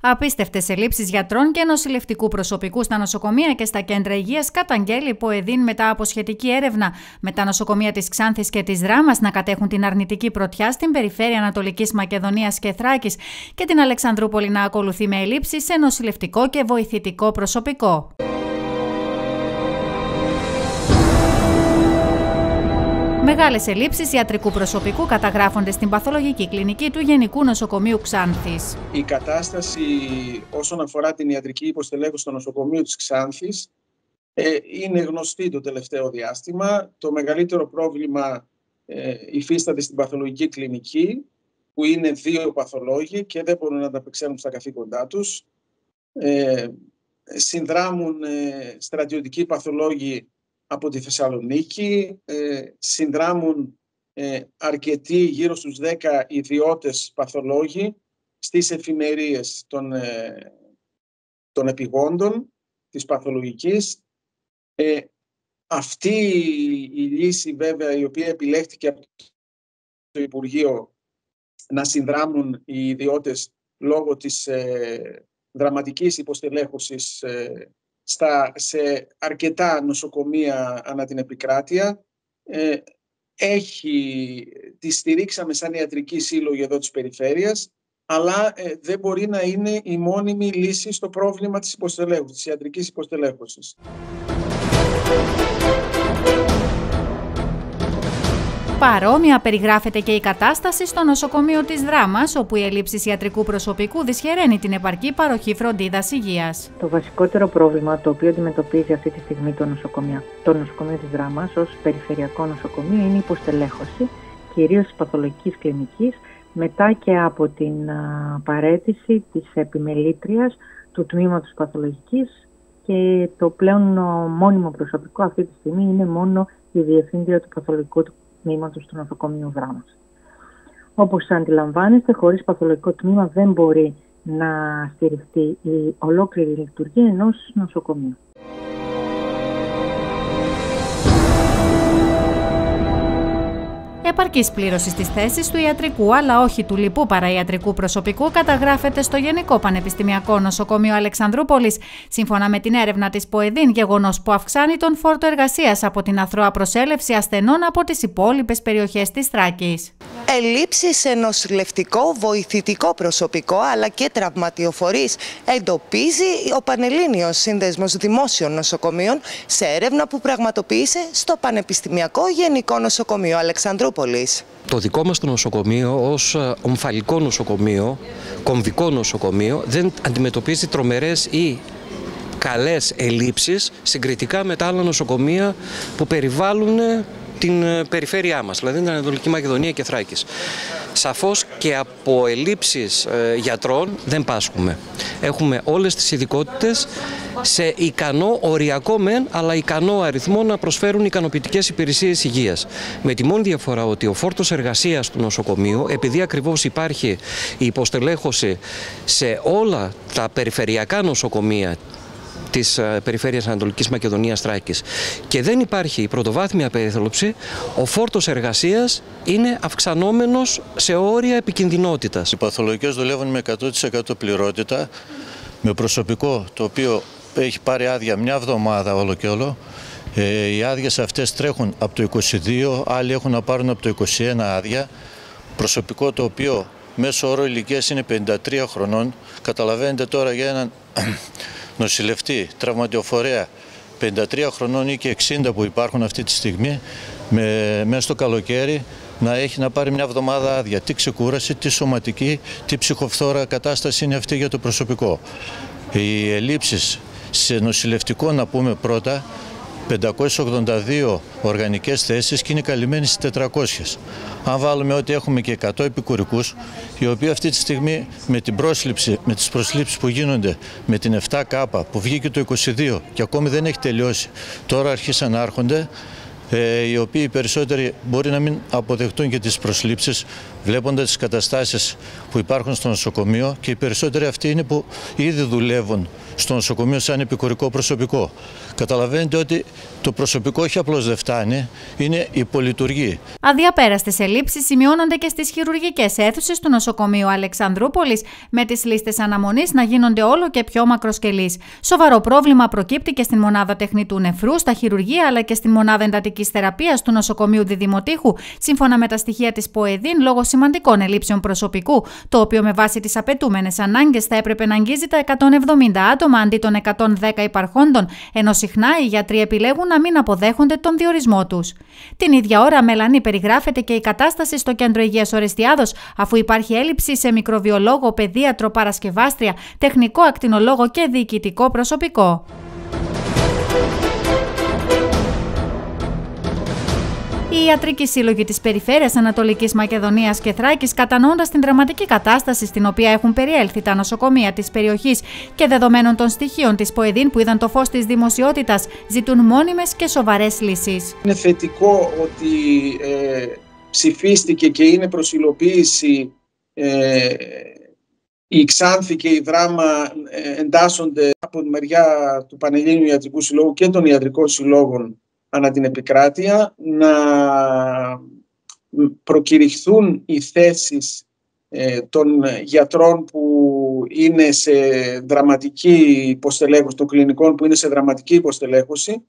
Απίστευτες ελλείψεις γιατρών και νοσηλευτικού προσωπικού στα νοσοκομεία και στα κέντρα υγείας καταγγέλει Ποεδίν μετά από σχετική έρευνα με τα νοσοκομεία της Ξάνθης και της Δράμας να κατέχουν την αρνητική πρωτιά στην περιφέρεια Ανατολικής Μακεδονίας και Θράκης και την Αλεξανδρούπολη να ακολουθεί με ελλείψεις σε νοσηλευτικό και βοηθητικό προσωπικό. Μεγάλες ελλείψεις ιατρικού προσωπικού καταγράφονται στην παθολογική κλινική του Γενικού Νοσοκομείου Ξάνθης. Η κατάσταση όσον αφορά την ιατρική υποστελέχωση στο νοσοκομείο της Ξάνθης ε, είναι γνωστή το τελευταίο διάστημα. Το μεγαλύτερο πρόβλημα ε, υφίσταται στην παθολογική κλινική, που είναι δύο παθολόγοι και δεν μπορούν να ανταπεξέλθουν στα καθήκοντά τους. Ε, συνδράμουν ε, στρατιωτικοί παθολόγοι από τη Θεσσαλονίκη. Ε, συνδράμουν ε, αρκετοί, γύρω στους 10 ιδιώτες παθολόγοι στις εφημερίες των, ε, των επιγόντων της παθολογικής. Ε, αυτή η λύση βέβαια η οποία επιλέχθηκε από το Υπουργείο να συνδράμουν οι ιδιώτες λόγω της ε, δραματικής υποστελέχωσης ε, στα, σε αρκετά νοσοκομεία ανά την επικράτεια. Ε, έχει, τη στηρίξαμε σαν ιατρική σύλλογη εδώ της περιφέρειας, αλλά ε, δεν μπορεί να είναι η μόνιμη λύση στο πρόβλημα της υποστελέχωσης, της ιατρικής υποστελέχωσης. Παρόμοια περιγράφεται και η κατάσταση στο νοσοκομείο της Δράμας, όπου η έλλειψη ιατρικού προσωπικού δυσχεραίνει την επαρκή παροχή φροντίδας υγείας. Το βασικότερο πρόβλημα το οποίο αντιμετωπίζει αυτή τη στιγμή το νοσοκομείο, το νοσοκομείο της Δράμας ως περιφερειακό νοσοκομείο είναι η υποστελέχωση, κυρίως της παθολογικής κλινικής, μετά και από την παρέτηση της επιμελήτριας του τμήματος παθολογικής και το πλέον μόνιμο προσωπικό αυτή τη στιγμή είναι μόνο η διευθύντρια του παθολογικού τμήματος του νοσοκομείου Δράμας. Όπως αντιλαμβάνεστε, χωρίς παθολογικό τμήμα δεν μπορεί να στηριχτεί η ολόκληρη λειτουργία ενός νοσοκομείου. Επαρκής πλήρωσης της θέσης του ιατρικού αλλά όχι του λοιπού παραϊατρικού προσωπικού καταγράφεται στο Γενικό Πανεπιστημιακό Νοσοκομείο Αλεξανδρούπολης. Σύμφωνα με την έρευνα της ΠΟΕΔΗΝ, γεγονός που αυξάνει τον φόρτο εργασίας από την αθρώα προσέλευση ασθενών από τις υπόλοιπες περιοχές της Θράκης. Ελλείψεις σε νοσηλευτικό, βοηθητικό προσωπικό αλλά και τραυματιοφορείς εντοπίζει ο Πανελλήνιος Σύνδεσμος Δημόσιων Νοσοκομείων σε έρευνα που πραγματοποίησε στο Πανεπιστημιακό Γενικό Νοσοκομείο Αλεξανδρούπολης. Το δικό μας το νοσοκομείο ως ε, ομφαλικό νοσοκομείο, κομβικό νοσοκομείο, δεν αντιμετωπίζει τρομερές ή καλές ελλείψεις συγκριτικά με τα άλλα νοσοκομεία που περιβάλλουν την ε, περιφέρειά μας, δηλαδή την Ανατολική Μακεδονία και Θράκης. Σαφώς και από ελλείψεις ε, γιατρών δεν πάσχουμε. Έχουμε όλες τις ειδικότητες σε ικανό, οριακό μεν, αλλά ικανό αριθμό να προσφέρουν ικανοποιητικές υπηρεσίες υγείας. Με τη μόνη διαφορά ότι ο φόρτος εργασίας του νοσοκομείου, επειδή ακριβώς υπάρχει η υποστελέχωση σε όλα τα περιφερειακά νοσοκομεία της ε, περιφέρειας Ανατολικής Μακεδονίας Τράκη και δεν υπάρχει η πρωτοβάθμια περίθαλψη, ο φόρτος εργασίας είναι αυξανόμενος σε όρια επικινδυνότητας. Οι παθολογικές δουλεύουν με 100% πληρότητα, με προσωπικό το οποίο έχει πάρει άδεια μια εβδομάδα όλο και όλο. Ε, οι άδειες αυτές τρέχουν από το 22, άλλοι έχουν να πάρουν από το 21 άδεια. Προσωπικό το οποίο μέσω όρο ηλικίας είναι 53 χρονών. Καταλαβαίνετε τώρα για έναν νοσηλευτή, τραυματιοφορέα 53 χρονών ή και 60 που υπάρχουν αυτή τη στιγμή με, μέσα στο καλοκαίρι να έχει να πάρει μια εβδομάδα άδεια. Τι ξεκούραση, τι σωματική, τι ψυχοφθόρα κατάσταση είναι αυτή για το προσωπικό. Οι ελλείψεις σε νοσηλευτικό να πούμε πρώτα 582 οργανικές θέσεις και είναι καλυμμένοι στις 400. Αν βάλουμε ότι έχουμε και 100 επικουρικούς, οι οποίοι αυτή τη στιγμή με την πρόσληψη, με τις προσλήψεις που γίνονται με την 7K που βγήκε το 22 και ακόμη δεν έχει τελειώσει, τώρα αρχίσαν να έρχονται, ε, οι οποίοι περισσότεροι μπορεί να μην αποδεχτούν και τις προσλήψεις βλέποντας τις καταστάσεις που υπάρχουν στο νοσοκομείο και οι περισσότεροι αυτοί είναι που ήδη δουλεύουν στο νοσοκομείο σαν επικουρικό προσωπικό. Καταλαβαίνετε ότι το προσωπικό όχι απλώς δεν φτάνει, είναι υπολειτουργή. Αδιαπέραστες ελλείψεις σημειώνονται και στις χειρουργικές αίθουσες του νοσοκομείου Αλεξανδρούπολης, με τις λίστες αναμονής να γίνονται όλο και πιο μακροσκελείς. Σοβαρό πρόβλημα προκύπτει και στην μονάδα τεχνητού νεφρού, στα χειρουργεία αλλά και στην μονάδα εντατική θεραπείας του νοσοκομείου Διδημοτήχου, σύμφωνα με τα στοιχεία της ΠΟΕΔΗΝ, λόγω σημαντικών ελλείψεων προσωπικού, το οποίο με βάση τις απαιτούμενες ανάγκες θα έπρεπε να αγγίζει τα 170 άτομα αντί των 110 υπαρχόντων, ενώ συχνά οι γιατροί επιλέγουν να μην αποδέχονται τον διορισμό τους. Την ίδια ώρα, μελανή περιγράφεται και η κατάσταση στο κέντρο υγείας Ορεστιάδο, αφού υπάρχει έλλειψη σε μικροβιολόγο, παιδίατρο, παρασκευάστρια, τεχνικό ακτινολόγο και διοικητικό προσωπικό. Οι ιατρικοί σύλλογοι της Περιφέρειας Ανατολικής Μακεδονίας και Θράκης, κατανοώντας την δραματική κατάσταση στην οποία έχουν περιέλθει τα νοσοκομεία της περιοχής και δεδομένων των στοιχείων της ΠΟΕΔΗΝ που είδαν το φως της δημοσιότητας, ζητούν μόνιμες και σοβαρές λύσεις. Είναι θετικό ότι ε, ψηφίστηκε και είναι προσιλοποίηση ε, η Ξάνθη και η Δράμα ε, εντάσσονται από τη μεριά του Πανελλήνιου Ιατρικού Συλλόγου και των Ιατρικών Συλλόγων ανά την επικράτεια, να προκηρυχθούν οι θέσεις ε, των γιατρών που είναι σε δραματική υποστελέχωση, των κλινικών που είναι σε δραματική υποστελέχωση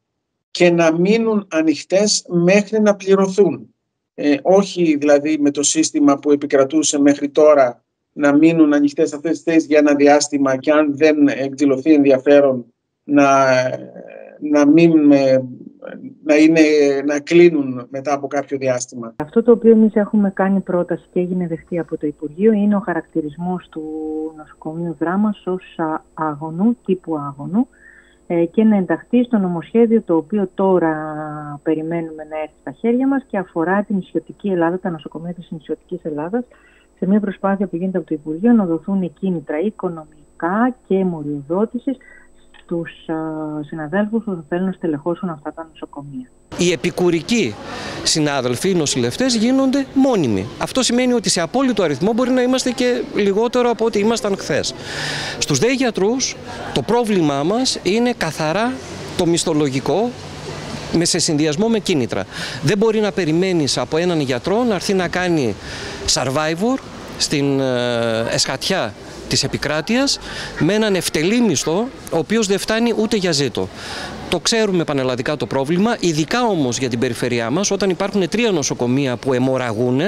και να μείνουν ανοιχτές μέχρι να πληρωθούν. Ε, όχι δηλαδή με το σύστημα που επικρατούσε μέχρι τώρα να μείνουν ανοιχτές αυτές τις θέσεις για ένα διάστημα και αν δεν εκδηλωθεί ενδιαφέρον να, να μην να, είναι, να κλείνουν μετά από κάποιο διάστημα. Αυτό το οποίο εμείς έχουμε κάνει πρόταση και έγινε δεχτή από το Υπουργείο είναι ο χαρακτηρισμός του νοσοκομείου δράμας ως άγωνου, τύπου άγωνου ε, και να ενταχθεί στο νομοσχέδιο το οποίο τώρα περιμένουμε να έρθει στα χέρια μας και αφορά την νησιωτική Ελλάδα, τα νοσοκομεία της νησιωτικής Ελλάδας σε μια προσπάθεια που γίνεται από το Υπουργείο να δοθούν κίνητρα οικονομικά και μοριοδότησης τους συναδέλφους που θέλουν να στελεχώσουν αυτά τα νοσοκομεία. Οι επικουρικοί συνάδελφοι, οι νοσηλευτές γίνονται μόνιμοι. Αυτό σημαίνει ότι σε απόλυτο αριθμό μπορεί να είμαστε και λιγότερο από ό,τι ήμασταν χθες. Στους δε γιατρούς, το πρόβλημά μας είναι καθαρά το μισθολογικό με σε συνδυασμό με κίνητρα. Δεν μπορεί να περιμένεις από έναν γιατρό να έρθει να κάνει survivor στην ε, εσχατιά της επικράτειας με έναν ευτελή μισθό ο οποίος δεν φτάνει ούτε για ζήτο. Το ξέρουμε πανελλαδικά το πρόβλημα, ειδικά όμως για την περιφερειά μας, όταν υπάρχουν τρία νοσοκομεία που αιμορραγούν,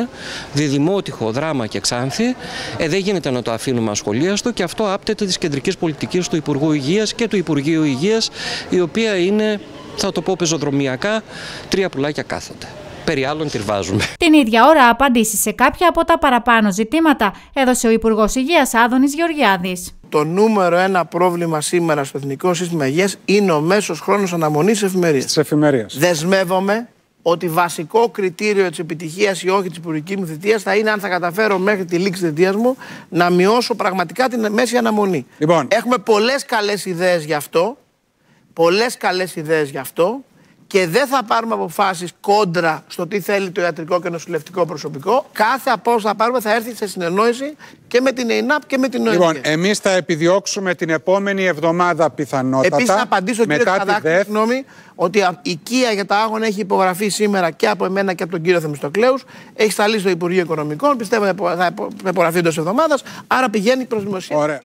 Διδημότυχο, Δράμα και Ξάνθη, ε, δεν γίνεται να το αφήνουμε ασχολίαστο και αυτό άπτεται της κεντρικής πολιτικής του Υπουργού Υγείας και του Υπουργείου Υγείας, η οποία είναι, θα το πω πεζοδρομιακά, τρία πουλάκια κάθονται περί άλλων τυρβάζουμε. Την ίδια ώρα, απαντήσει σε κάποια από τα παραπάνω ζητήματα έδωσε ο Υπουργός Υγείας Άδωνης Γεωργιάδης. Το νούμερο ένα πρόβλημα σήμερα στο Εθνικό Σύστημα Υγείας είναι ο μέσος χρόνος αναμονής εφημερία. Της εφημερία. Δεσμεύομαι ότι βασικό κριτήριο της επιτυχίας ή όχι της υπουργική μου θητείας θα είναι αν θα καταφέρω μέχρι τη λήξη της θητείας μου να μειώσω πραγματικά την μέση αναμονή. Λοιπόν. Έχουμε πολλές καλές ιδέες γι' αυτό. Πολλές καλές ιδέες γι' αυτό και δεν θα πάρουμε αποφάσεις κόντρα στο τι θέλει το ιατρικό και νοσηλευτικό προσωπικό. Κάθε απόφαση θα πάρουμε θα έρθει σε συνεννόηση και με την ΕΙΝΑΠ και με την ΟΕΔ. Λοιπόν, εμείς θα επιδιώξουμε την επόμενη εβδομάδα πιθανότατα. Επίσης, να απαντήσω κύριε Καδάκη, συγγνώμη, ότι η οικία για τα άγωνα έχει υπογραφεί σήμερα και από εμένα και από τον κύριο Θεμιστοκλέους. Έχει σταλεί στο Υπουργείο Οικονομικών. Πιστεύω θα υπογραφεί εντός εβδομάδας. Άρα πηγαίνει προς δημοσία.